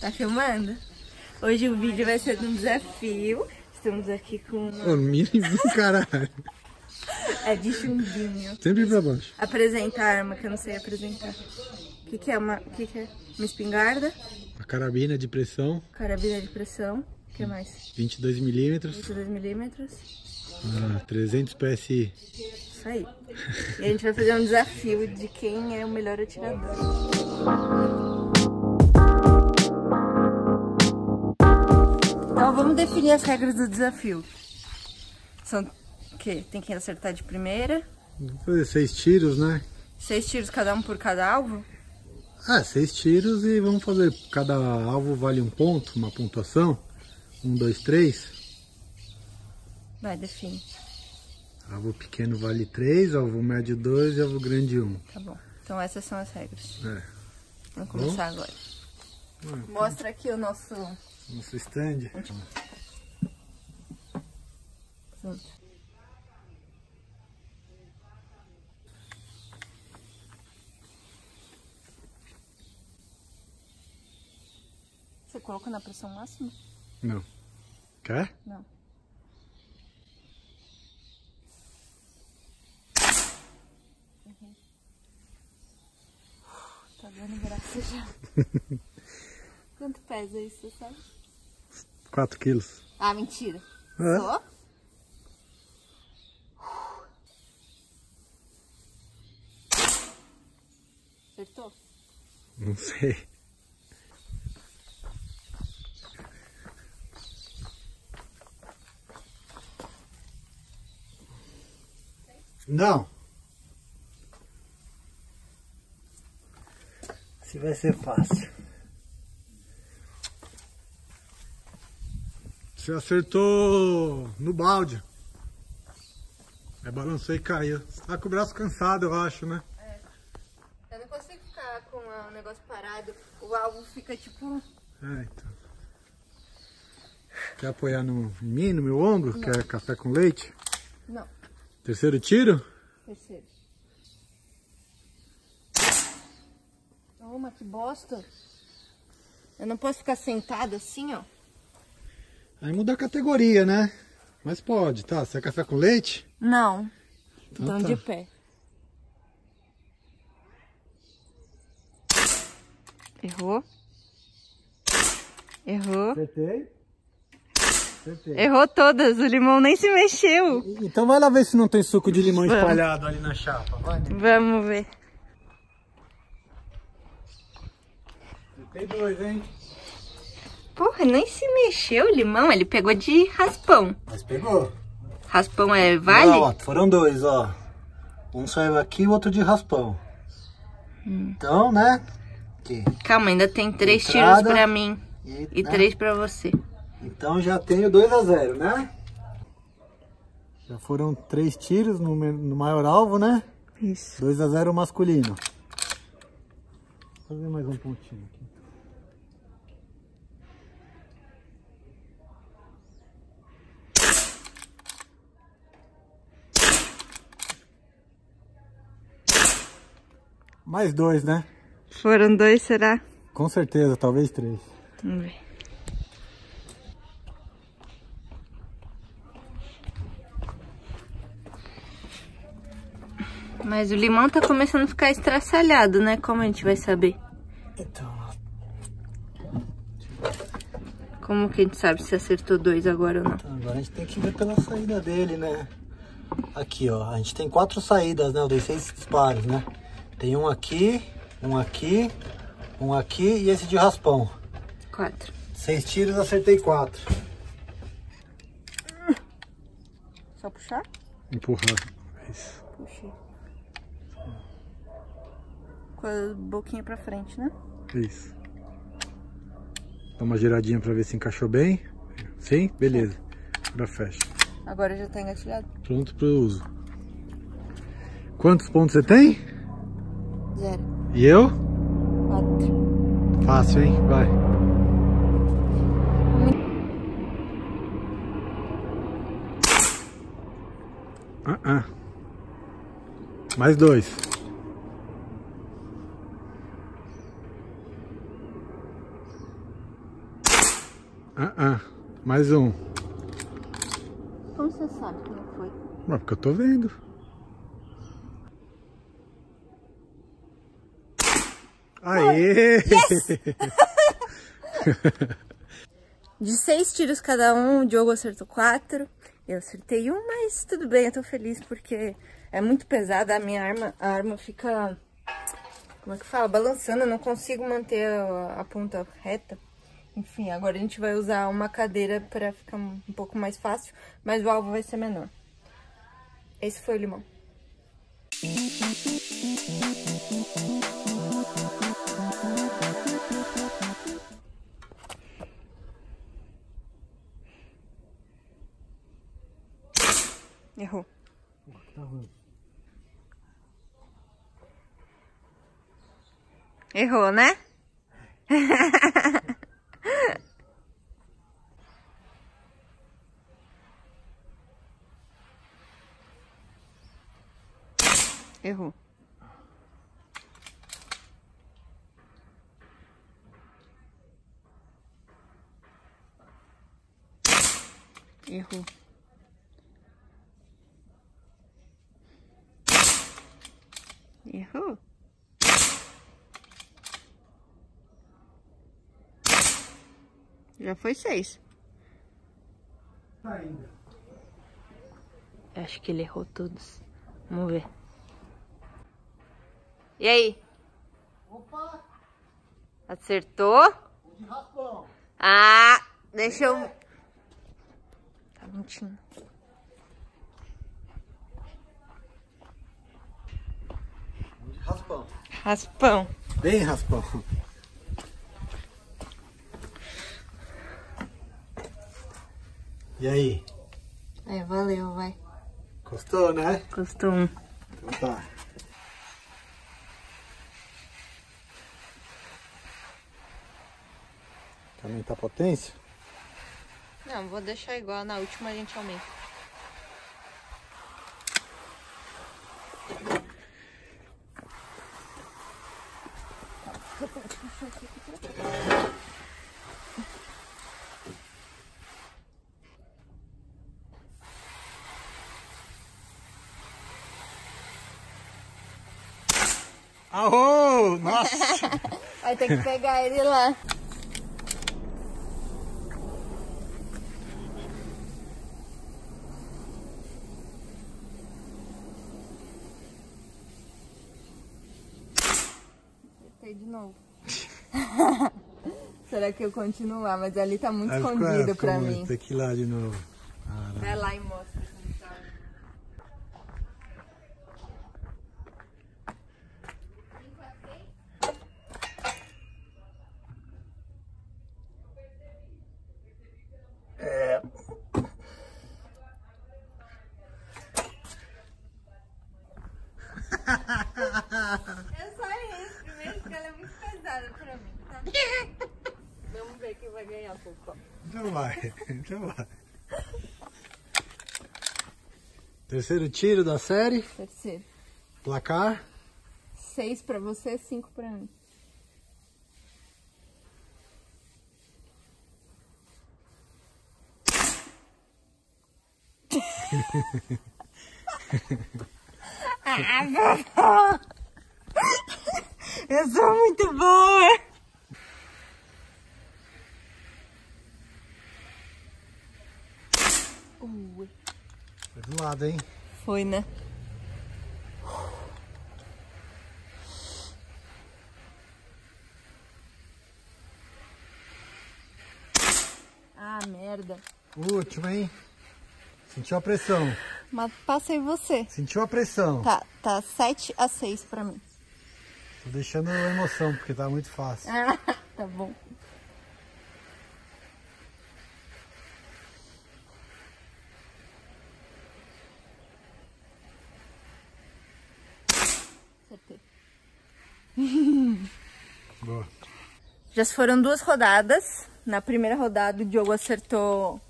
Tá filmando? Hoje o vídeo vai ser de um desafio. Estamos aqui com uma... Ô, mínimo, caralho. É de chumbinho. Sempre pra baixo. Apresenta a arma que eu não sei apresentar. O que, que é uma. O que, que é? Uma espingarda, A carabina de pressão, carabina de pressão. O que mais? 22 milímetros, 22 milímetros. ah, 300 PSI. Isso aí. E a gente vai fazer um desafio de quem é o melhor atirador. Vamos definir as regras do desafio. São o quê? Tem que acertar de primeira. Vou fazer seis tiros, né? Seis tiros cada um por cada alvo. Ah, seis tiros e vamos fazer. Cada alvo vale um ponto, uma pontuação. Um, dois, três. Vai, define. Alvo pequeno vale três, alvo médio dois e alvo grande um. Tá bom. Então essas são as regras. É. Vamos começar agora. Mostra aqui o nosso... Nosso stand. Junto. Você colocou na pressão máxima? Não. Quer? Não. Uhum. Tá dando graça já. Quanto pesa isso, você sabe? 4 quilos. Ah, mentira. É? Acertou? Não sei. Não. Se vai ser fácil. Você acertou no balde. Aí balançou e caiu. Você tá com o braço cansado, eu acho, né? Eu não consigo ficar com o negócio parado. Fica tipo. É, então. Quer apoiar no, em mim, no meu ombro? Quer café com leite? Não. Terceiro tiro? Terceiro. Toma, que bosta. Eu não posso ficar sentada assim, ó. Aí muda a categoria, né? Mas pode, tá? Você é café com leite? Não. Então Então tá. de pé. Errou. Errou. Acertei. Acertei. Errou todas. O limão nem se mexeu. Então vai lá ver se não tem suco de limão Vamos. espalhado ali na chapa. Vai. Vamos ver. Acertei dois, hein? Porra, nem se mexeu o limão. Ele pegou de raspão. Mas pegou. Raspão é vale? Não, ó, foram dois, ó. Um saiu aqui e o outro de raspão. Então, né? Aqui. Calma, ainda tem três Entrada. tiros pra mim E, e né? três pra você. Então já tenho 2 a 0 né? Já foram três tiros no, no maior alvo, né? Isso. 2 a 0 masculino. Vou fazer mais um pontinho aqui. Mais dois, né? Foram dois, será? Com certeza, talvez três. Vamos ver. Mas o limão tá começando a ficar estraçalhado, né? Como a gente vai saber? Então, Como que a gente sabe se acertou dois agora ou não? Então, agora a gente tem que ver pela saída dele, né? Aqui, ó. A gente tem quatro saídas, né? Eu dei seis disparos, né? Tem um aqui, um aqui, um aqui e esse de raspão. Quatro. Seis tiros, acertei quatro. Só puxar? Empurrar. Isso. Puxei. Com a boquinha pra frente, né? Isso. Dá uma giradinha pra ver se encaixou bem. Sim? Beleza. Agora fecha. Agora já tá engatilhado? Pronto pro uso. Quantos pontos você tem? Zero. E eu? Quatro. Fácil, hein? Vai. Ah, ah. Mais dois. Ah, ah. Mais um. Como você sabe que não foi? Mas porque eu tô vendo. Aê! Yes! De seis tiros cada um, o Diogo acertou quatro. Eu acertei um, mas tudo bem, eu tô feliz porque é muito pesada a minha arma. A arma fica, como é que fala? Balançando, eu não consigo manter a, a ponta reta. Enfim, agora a gente vai usar uma cadeira para ficar um pouco mais fácil, mas o alvo vai ser menor. Esse foi o limão. Errou. Errou, né? Errou. Errou. Errou. Já foi seis. Ainda. Acho que ele errou todos. Vamos ver. E aí? Opa! Acertou? De raspão. Ah, deixa eu... Tá raspão. Raspão. Bem raspão. E aí? É, valeu, vai. Gostou, né? Custou um. Então tá. Aumentar a potência? Não, vou deixar igual. Na última a gente aumenta. Aô! Nossa! Vai ter que pegar ele lá. Apertei de novo. Será que eu continuo lá? Mas ali tá muito Aí escondido ficou pra muito. mim. Tem que ir lá de novo. Vai lá e mostra como tá. É só isso, primeiro porque ela é pra mim, tá? Vamos ver quem vai ganhar, Popó. Então vai. Então vai. Terceiro tiro da série. Terceiro. Placar. Seis pra você, cinco pra mim. ah! Eu sou muito boa! Ui, Foi do lado, hein? Foi, né? Ah, merda. Último, hein? Sentiu a pressão. Mas passei você. Sentiu a pressão. Tá, tá 7 a 6 pra mim. Tô deixando a emoção, porque tá muito fácil. Ah, tá bom. Acertei. Boa. Já foram duas rodadas. Na primeira rodada o Diogo acertou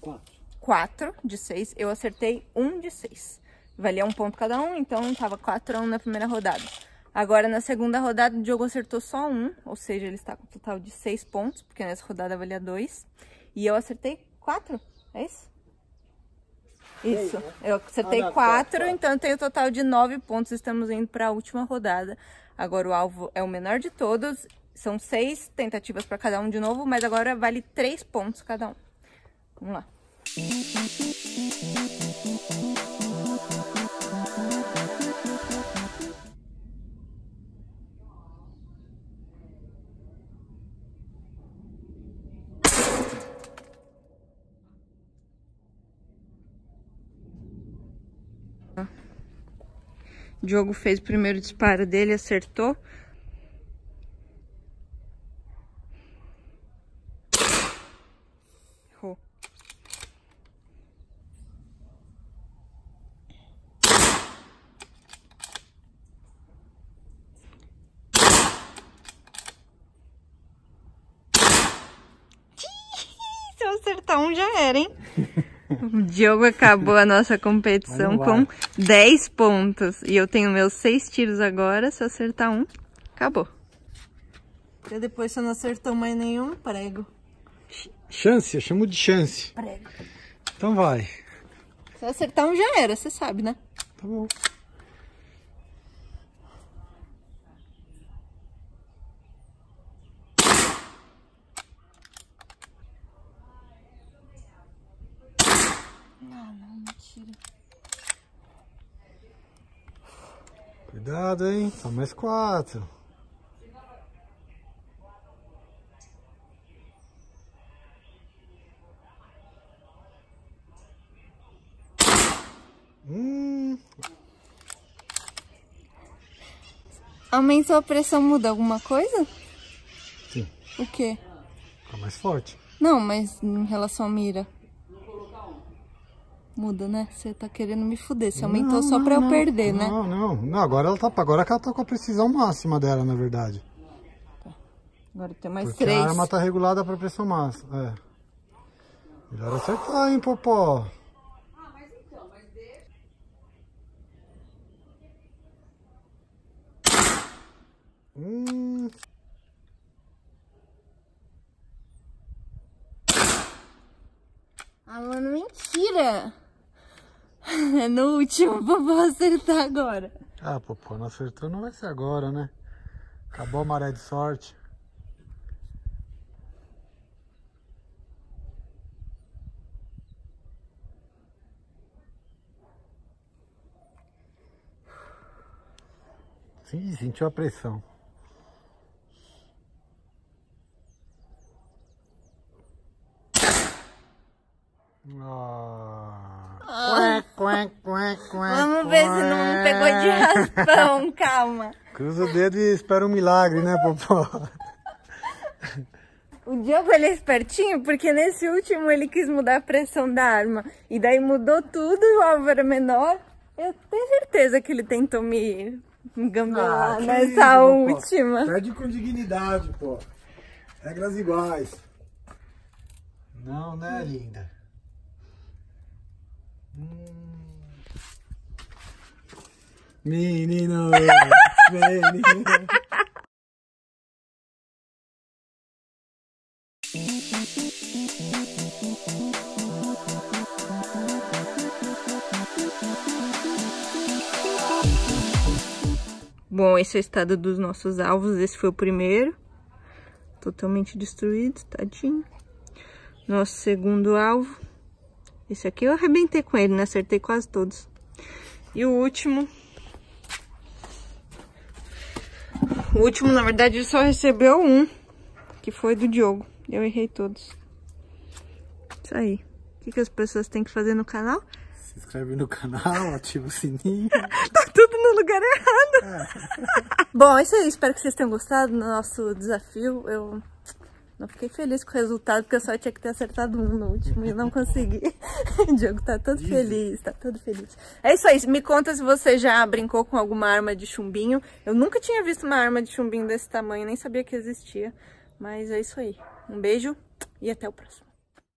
Quatro. 4 de 6. Eu acertei 1 de 6. Valia um ponto cada um, então tava 4 a 1 na primeira rodada. Agora, na segunda rodada, o Diogo acertou só um, ou seja, ele está com um total de seis pontos, porque nessa rodada valia dois. E eu acertei quatro, é isso? Isso, eu acertei ah, quatro, então eu tenho um total de nove pontos, estamos indo para a última rodada. Agora o alvo é o menor de todos, são seis tentativas para cada um de novo, mas agora vale três pontos cada um. Vamos lá. Diogo fez o primeiro disparo dele, acertou. Errou. Se eu acertar um já era, hein? O Diogo acabou a nossa competição com 10 pontos. E eu tenho meus 6 tiros agora. Se eu acertar um, acabou. E depois, se eu não acertou mais nenhum, prego. Chance, eu chamo de chance. Prego. Então vai. Se eu acertar um, já era, você sabe, né? Tá bom. Cuidado, hein? Só mais quatro. Hum. Aumentou a pressão, muda alguma coisa? Sim. O quê? Fica mais forte. Não, mas em relação à mira. Muda, né? Você tá querendo me fuder. Você aumentou não, só pra não, eu perder, não, né? Não, não. Não, agora ela tá. Agora que ela tá com a precisão máxima dela, na verdade. Tá. Agora tem mais Porque três. A arma tá regulada pra pressão máxima. É. Melhor acertar, hein, Popó. Ah, mas então, mas deixa. Hum. Ah, mano, mentira! É no último pra acertar agora. Ah, Popô, não acertou, não vai ser agora, né? Acabou a maré de sorte. Sim, sentiu a pressão. Vamos ver se não pegou de raspão, calma. Cruza o dedo e espera um milagre, né, Popó? O Diogo ele é espertinho porque nesse último ele quis mudar a pressão da arma. E daí mudou tudo e o alvo era menor. Eu tenho certeza que ele tentou me, gambelar ah, nessa isso, última. Pô. Perde com dignidade, pô. Regras iguais. Não, né, linda? Menino, menino. Bom, esse é o estado dos nossos alvos. Esse foi o primeiro. Totalmente destruído, tadinho. Nosso segundo alvo. Esse aqui eu arrebentei com ele, né? Acertei quase todos. E o último... O último, na verdade, ele só recebeu um, que foi do Diogo. Eu errei todos. Isso aí. O que, que as pessoas têm que fazer no canal? Se inscreve no canal, ativa o sininho. tá tudo no lugar errado. É. Bom, é isso aí. Espero que vocês tenham gostado do nosso desafio. Eu não fiquei feliz com o resultado, porque eu só tinha que ter acertado um no último e não consegui. o Diogo tá todo feliz, tá todo feliz. É isso aí, me conta se você já brincou com alguma arma de chumbinho. Eu nunca tinha visto uma arma de chumbinho desse tamanho, nem sabia que existia. Mas é isso aí. Um beijo e até o próximo.